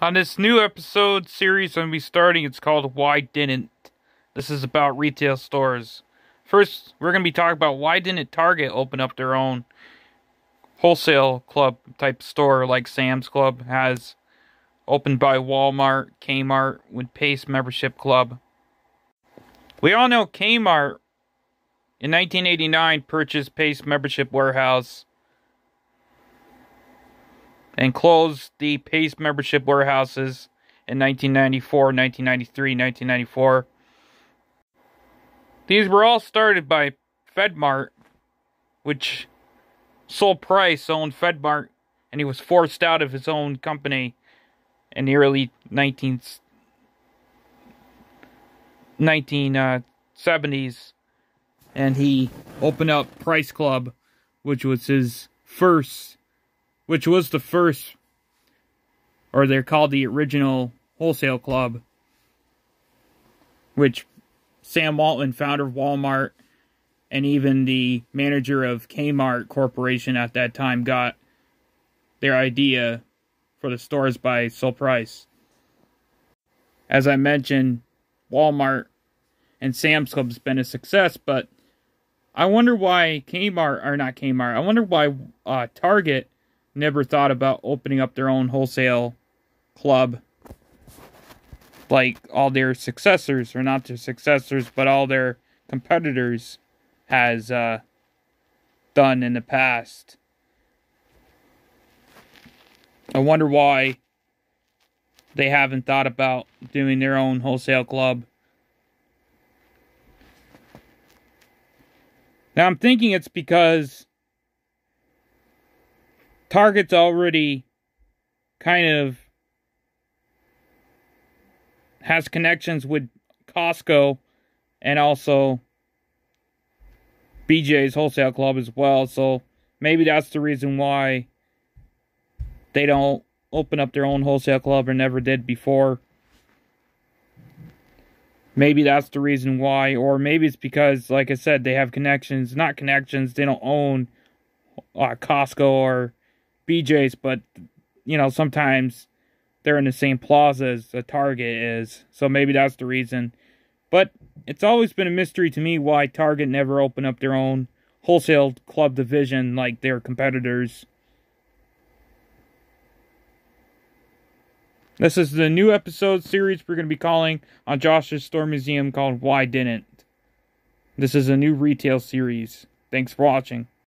On this new episode series I'm going to be starting, it's called Why Didn't. This is about retail stores. First, we're going to be talking about why didn't Target open up their own wholesale club type store like Sam's Club has, opened by Walmart, Kmart with Pace Membership Club. We all know Kmart in 1989 purchased Pace Membership Warehouse and closed the Pace membership warehouses in 1994, 1993, 1994. These were all started by FedMart, which Sol Price owned FedMart, and he was forced out of his own company in the early 19, 1970s. Uh, and he opened up Price Club, which was his first which was the first, or they're called the original wholesale club, which Sam Walton, founder of Walmart, and even the manager of Kmart Corporation at that time got their idea for the stores by Sol Price. As I mentioned, Walmart and Sam's Club's been a success, but I wonder why Kmart, or not Kmart, I wonder why uh, Target never thought about opening up their own wholesale club. Like all their successors or not their successors but all their competitors has uh, done in the past. I wonder why they haven't thought about doing their own wholesale club. Now i'm thinking it's because Target's already kind of has connections with Costco and also BJ's Wholesale Club as well. So maybe that's the reason why they don't open up their own wholesale club or never did before. Maybe that's the reason why, or maybe it's because, like I said, they have connections. Not connections, they don't own uh, Costco or BJ's, but you know, sometimes they're in the same plaza as a Target is. So maybe that's the reason. But it's always been a mystery to me why Target never opened up their own wholesale club division like their competitors. This is the new episode series we're going to be calling on Josh's Store Museum called Why Didn't. This is a new retail series. Thanks for watching.